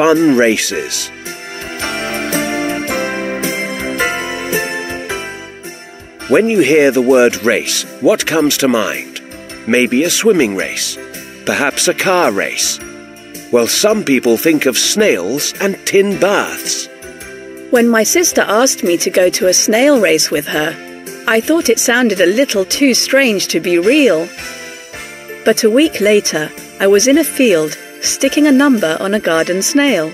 fun races. When you hear the word race, what comes to mind? Maybe a swimming race, perhaps a car race. Well, some people think of snails and tin baths. When my sister asked me to go to a snail race with her, I thought it sounded a little too strange to be real. But a week later, I was in a field sticking a number on a garden snail.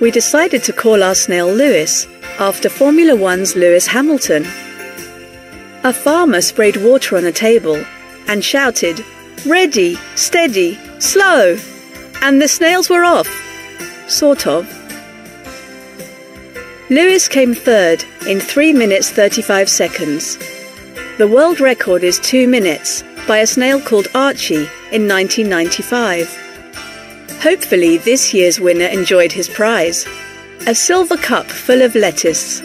We decided to call our snail Lewis after Formula One's Lewis Hamilton. A farmer sprayed water on a table and shouted, Ready, steady, slow! And the snails were off. Sort of. Lewis came third in 3 minutes 35 seconds. The world record is 2 minutes by a snail called Archie in 1995. Hopefully, this year's winner enjoyed his prize a silver cup full of lettuce.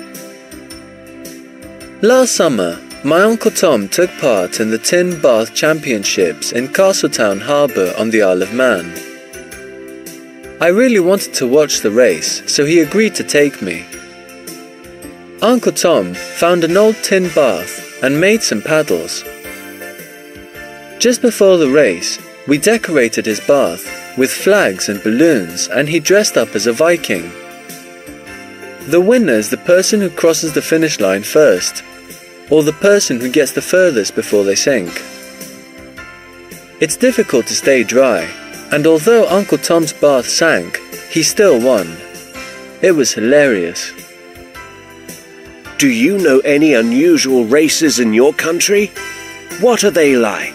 Last summer, my Uncle Tom took part in the Tin Bath Championships in Castletown Harbour on the Isle of Man. I really wanted to watch the race, so he agreed to take me. Uncle Tom found an old tin bath and made some paddles. Just before the race, we decorated his bath with flags and balloons, and he dressed up as a Viking. The winner is the person who crosses the finish line first, or the person who gets the furthest before they sink. It's difficult to stay dry, and although Uncle Tom's bath sank, he still won. It was hilarious. Do you know any unusual races in your country? What are they like?